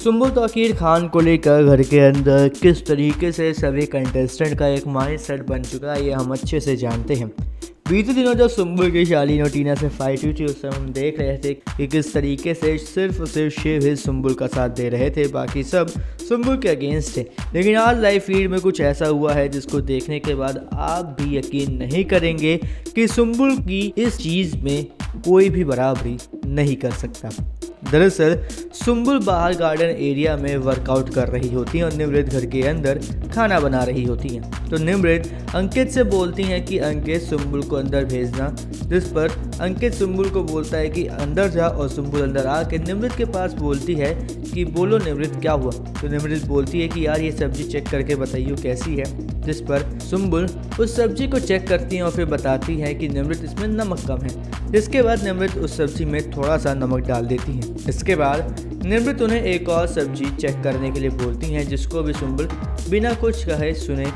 सुम्बुल तोकीर खान को लेकर घर के अंदर किस तरीके से सभी कंटेस्टेंट का एक माइंड सेट बन चुका है, ये हम अच्छे से जानते हैं। बीते दिनों जब सुम्बुल की शालीन और टीना से फाइट हुई थी, उस समय हम देख रहे थे कि किस तरीके से सिर्फ़ और सिर्फ़ शिव ही सुम्बुल का साथ दे रहे थे, बाकी सब सुम्बुल के अगेंस्ट थे। लेकिन आज लाइव फ़ीड में कुछ ऐसा हुआ है, जिसको देखने के बाद आप भी यकीन नहीं करेंगे कि सुम्बुल की इस चीज़ में कोई भी बराबरी नहीं कर सकता। दरअसल सुम्बुल बाहर गार्डन एरिया में वर्कआउट कर रही होती हैं और निमृत घर के अंदर खाना बना रही होती हैं। तो निमृत अंकित से बोलती हैं कि, अंकित सुम्बुल को अंदर भेजना जिस पर अंकित सुम्बुल को बोलता है कि अंदर जा और सुम्बुल अंदर आके निमृत के पास बोलती है कि बोलो निमृत, क्या हुआ? तो निमृत बोलती है कि यार ये सब्ज़ी चेक करके बताइए कैसी है। जिस पर सुम्बुल उस सब्ज़ी को चेक करती है और फिर बताती है कि निमृत इसमें नमक कम है। जिसके बाद निमृत उस सब्ज़ी में थोड़ा सा नमक डाल देती है। इसके बाद निमृत उन्हें एक और सब्ज़ी चेक करने के लिए बोलती हैं, जिसको भी सुम्बुल बिना कुछ कहे सुने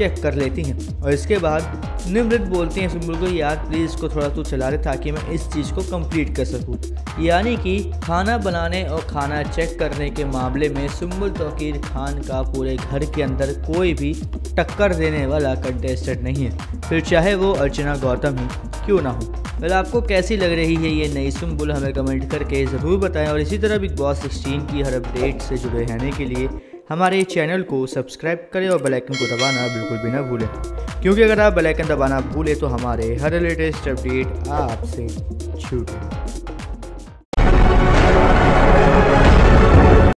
चेक कर लेती हैं। और इसके बाद निमृत बोलती हैं सुम्बुल को, यार प्लीज़ इसको थोड़ा तू चला दे ताकि मैं इस चीज़ को कंप्लीट कर सकूँ। यानी कि खाना बनाने और खाना चेक करने के मामले में सुम्बुल तोकीर खान का पूरे घर के अंदर कोई भी टक्कर देने वाला कंटेस्टेंट नहीं है। फिर चाहे वो अर्चना गौतम ही क्यों ना हो। वेल आपको कैसी लग रही है ये नई सुम्बुल हमें कमेंट करके ज़रूर बताएँ। और इसी तरह बिग बॉस सिक्सटीन की हर अपडेट से जुड़े रहने के लिए हमारे चैनल को सब्सक्राइब करें और बेलाइकन को दबाना बिल्कुल भी ना भूलें। क्योंकि अगर आप बेलाइकन दबाना भूलें तो हमारे हर लेटेस्ट अपडेट आपसे छूटें।